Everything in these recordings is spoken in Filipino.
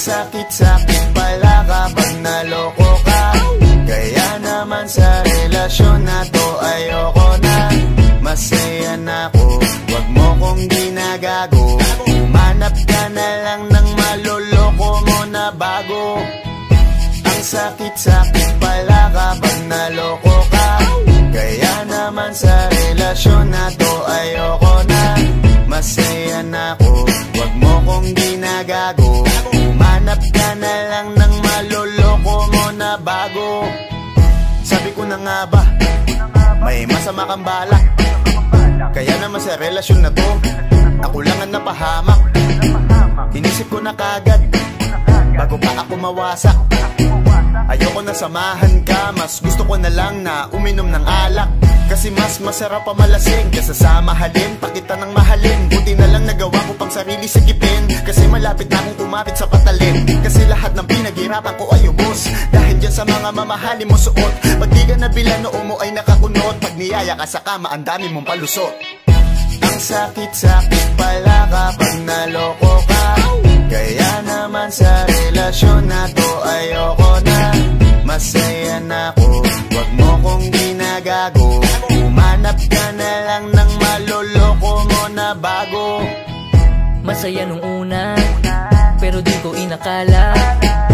sakit-sakit pala kapag naloko ka. Kaya naman sa relasyon na to ayoko na. Masaya na ako, wag mo kong ginagago. Manap ka na lang ng maloloko mo na bago. Ang sakit-sakit pala kapag naloko ka. Kaya naman sa relasyon na to bago. Sabi ko na nga ba, may masama kang balak Kaya naman sa relasyon na to, ako lang ang napahamak. Inisip ko na kagad, bago pa ako mawasak. Ayoko na samahan ka, mas gusto ko na lang na uminom ng alak. Kasi mas masarap pa malasing Kesa sa mahalin, pakita ng mahalin Buti na lang nagawa ko pang sarili sigipin Kasi malapit na akong kumapit sa patalin. Kasi lahat ng pinaghirapan ko ay ubos Dahil dyan sa mga mamahalin mo suot. Pag di ka nabila noo mo ay nakakunot. Pag niyaya ka sa kama, ang dami mong palusot. Ang sakit-sakit pala kapag naloko ka. Kaya naman sa relasyon na to ayoko na. Masaya na ako, wag mo kong ginagago. Umanap ka na lang ng maloloko mo na bago. Masaya nung una Pero di ko inakala. Na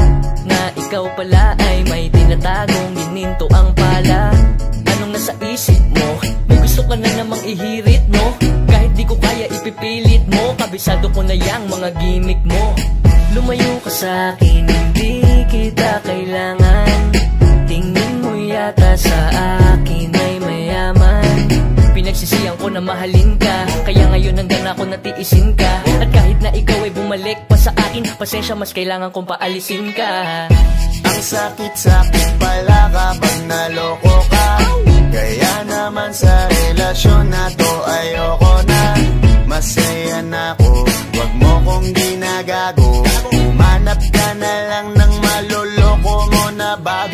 ikaw pala ay may tinatagong Gininto ang pala. Anong nasa isip mo? May gusto ka na namang ihirit mo Kahit di ko kaya ipipilit mo Kabisado ko na yang mga gimmick mo. Lumayo ka sa akin Hindi kita kailangan. Tingin mo yata sa akin ay mayaman. Pinagsisiyan ko na mahalin ka Kaya ngayon hanggang ako natiisin ka. At kahit na ikaw ay bumalik pa sa akin Pasensya mas kailangan kong paalisin ka Ang sakit-sakit pala kapag naloko ka. Kaya naman sa relasyon na to ayoko na. Masaya na ako, wag mo kong ginagago. Umanap ka na lang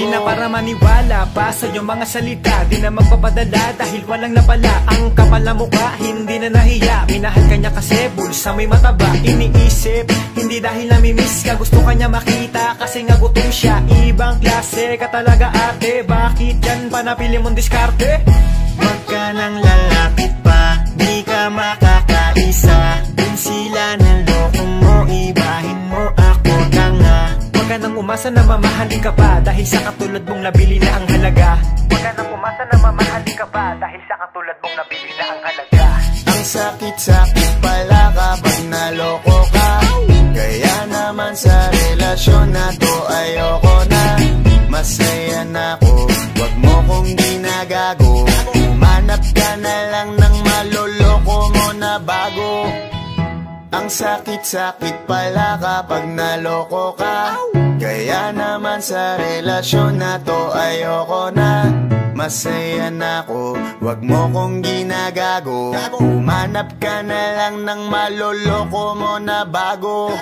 Di na para maniwala pa sa iyong mga salita. Di na magpapadala dahil walang napala. Ang kapal na mukha, hindi na nahiya. Minahal kanya kasi bulsa may mataba. Iniisip, hindi dahil namimiss ka. Gusto kanya makita kasi nga gutom siya. Ibang klase ka talaga ate. Bakit yan pa napili mong diskarte? Huwag umasa na mamahalin ka pa Dahil sa katulad mong nabili na ang halaga. Huwag ka nang umasa na mamahalin ka pa Dahil sa katulad mong nabili na ang halaga. Ang sakit-sakit pala kapag naloko ka. Kaya naman sa relasyon na to ayoko na. Masaya na ako, wag mo kong ginagago. Umanap ka na lang ng maloloko mo na bago. Ang sakit-sakit pala kapag naloko ka sa relasyon na to ayoko na. Masaya na ako, wag mo kong ginagago. Umanap ka na lang ng maloloko mo na bago